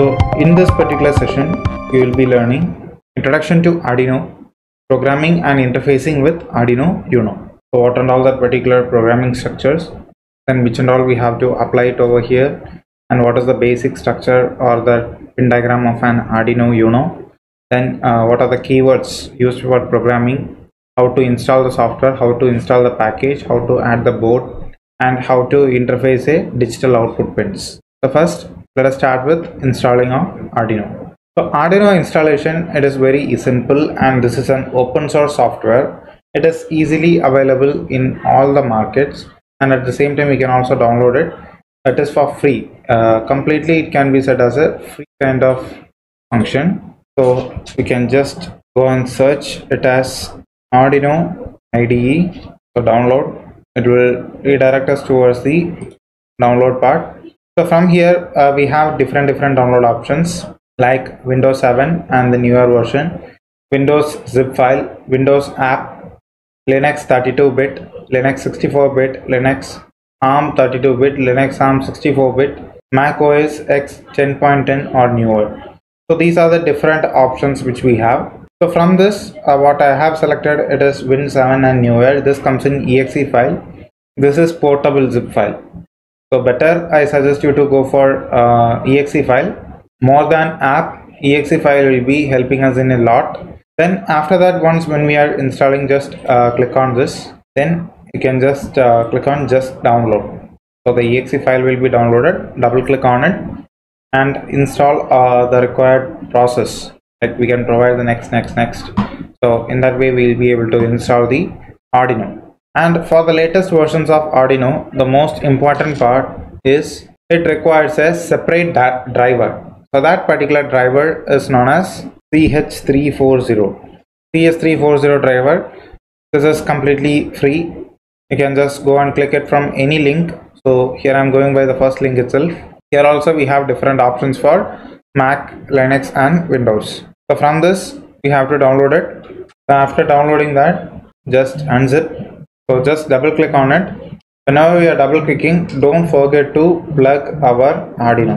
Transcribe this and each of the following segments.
So in this particular session, you will be learning Introduction to Arduino, Programming and Interfacing with Arduino Uno. So what and all that particular programming structures, then which and all we have to apply it over here, and what is the basic structure or the pin diagram of an Arduino Uno. Then uh, what are the keywords used for programming, how to install the software, how to install the package, how to add the board, and how to interface a digital output pins. So first, let us start with installing our Arduino. So Arduino installation, it is very simple and this is an open source software. It is easily available in all the markets and at the same time we can also download it. It is for free. Uh, completely it can be set as a free kind of function. So we can just go and search it as Arduino IDE. So download. It will redirect us towards the download part so from here uh, we have different different download options like windows 7 and the newer version. Windows zip file windows app linux 32-bit linux 64-bit linux arm 32-bit linux arm 64-bit mac os x 10.10 or newer. So these are the different options which we have. So from this uh, what i have selected it is win 7 and newer. This comes in exe file. This is portable zip file so better I suggest you to go for uh, exe file. More than app, exe file will be helping us in a lot. Then after that, once when we are installing, just uh, click on this. Then you can just uh, click on just download. So the exe file will be downloaded. Double click on it and install uh, the required process. Like we can provide the next, next, next. So in that way, we will be able to install the Arduino. And for the latest versions of Arduino, the most important part is it requires a separate driver. So that particular driver is known as CH340. CH340 driver. This is completely free. You can just go and click it from any link. So here I'm going by the first link itself. Here also we have different options for Mac, Linux and Windows. So from this we have to download it. After downloading that, just unzip so just double click on it. Whenever we are double clicking. Don't forget to plug our arduino.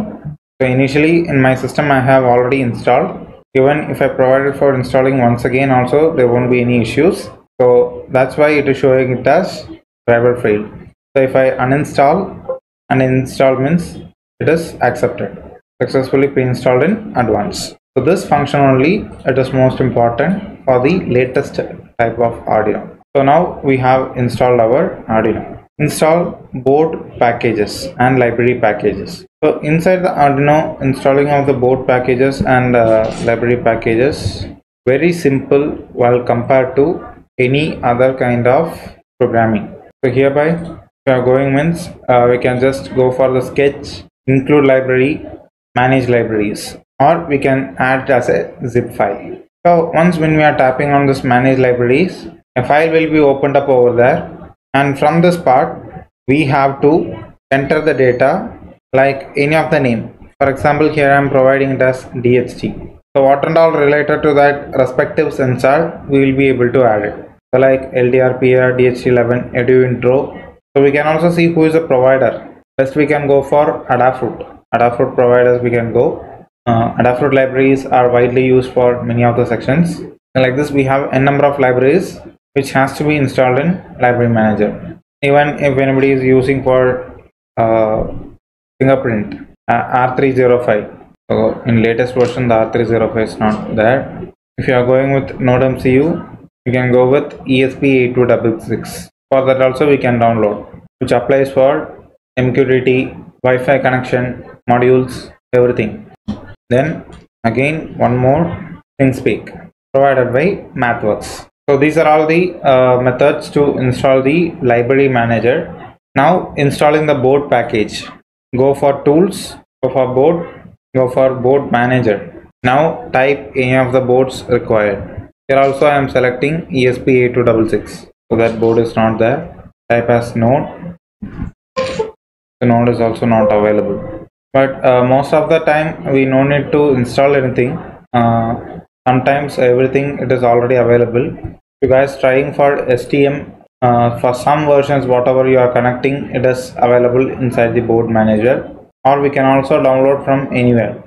So initially in my system i have already installed. Even if i provided for installing once again also there won't be any issues. So that's why it is showing it as driver failed. So if i uninstall and install means it is accepted. Successfully pre-installed in advance. So this function only it is most important for the latest type of arduino so now we have installed our Arduino. Install board packages and library packages. So inside the Arduino, installing of the board packages and uh, library packages very simple while compared to any other kind of programming. So hereby we are going means uh, we can just go for the sketch, include library, manage libraries or we can add it as a zip file. So once when we are tapping on this manage libraries, a file will be opened up over there. And from this part we have to enter the data like any of the name. For example here i am providing it as dht so what and all related to that respective sensor we will be able to add it. So like ldrpa dht11 edu intro so we can also see who is the provider. First we can go for adafruit. Adafruit providers we can go. Uh, adafruit libraries are widely used for many of the sections. And like this we have n number of libraries which has to be installed in library manager. Even if anybody is using for uh, fingerprint uh, r305 so in latest version the r305 is not there. If you are going with node mcu you can go with esp8266 for that also we can download which applies for mqtt wi-fi connection modules everything. Then again one more ThingSpeak provided by mathworks so these are all the uh, methods to install the library manager. Now installing the board package. Go for tools, go for board, go for board manager. Now type any of the boards required. Here also I am selecting ESP8266. So that board is not there. Type as node. The node is also not available. But uh, most of the time we no need to install anything. Uh, sometimes everything it is already available you guys trying for stm uh, for some versions whatever you are connecting it is available inside the board manager or we can also download from anywhere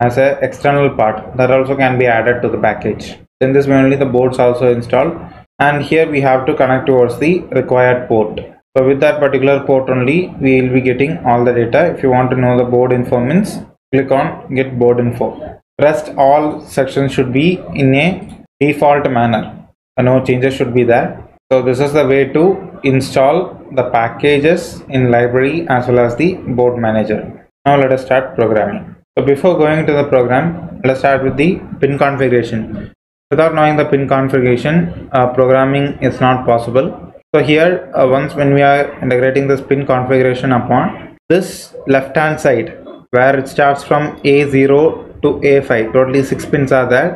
as a external part that also can be added to the package. In this way only the boards also installed and here we have to connect towards the required port. So with that particular port only we will be getting all the data. If you want to know the board info means click on get board info. Rest all sections should be in a default manner. No changes should be there. So this is the way to install the packages in library as well as the board manager. Now let us start programming. So before going to the program, let's start with the pin configuration. Without knowing the pin configuration, uh, programming is not possible. So here, uh, once when we are integrating this pin configuration upon this left hand side, where it starts from A0 to A5, totally six pins are there.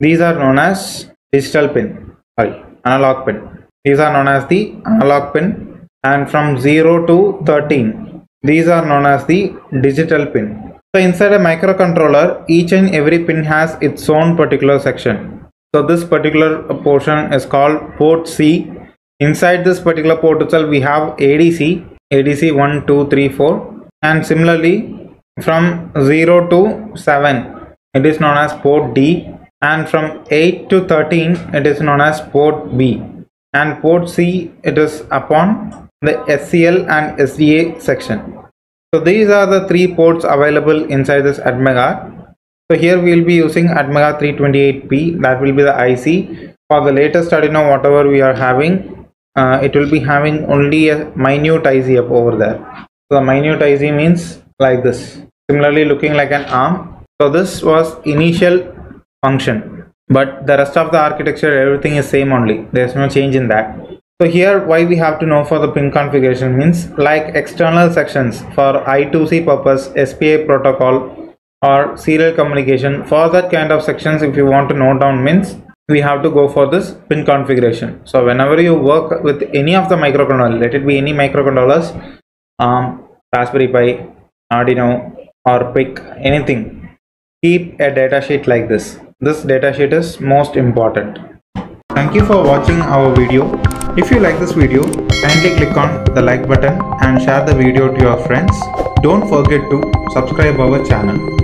These are known as digital pin, sorry, analog pin. These are known as the analog pin and from 0 to 13, these are known as the digital pin so inside a microcontroller, each and every pin has its own particular section. So this particular portion is called port C. Inside this particular port itself, we have ADC, ADC 1, 2, 3, 4. And similarly, from 0 to 7, it is known as port D. And from 8 to 13, it is known as port B. And port C, it is upon the SCL and SDA section. So these are the three ports available inside this ATmega. So here we will be using ATmega 328P that will be the IC. For the latest Arduino whatever we are having, uh, it will be having only a minute IC up over there. So the minute IC means like this. Similarly looking like an ARM. So this was initial function. But the rest of the architecture everything is same only. There is no change in that. So here why we have to know for the pin configuration means like external sections for I2C purpose, SPI protocol or serial communication for that kind of sections if you want to note down means we have to go for this pin configuration. So whenever you work with any of the microcontroller let it be any microcontrollers, ARM, Raspberry Pi, Arduino or PIC anything, keep a datasheet like this. This datasheet is most important. Thank you for watching our video. If you like this video, kindly click on the like button and share the video to your friends. Don't forget to subscribe our channel.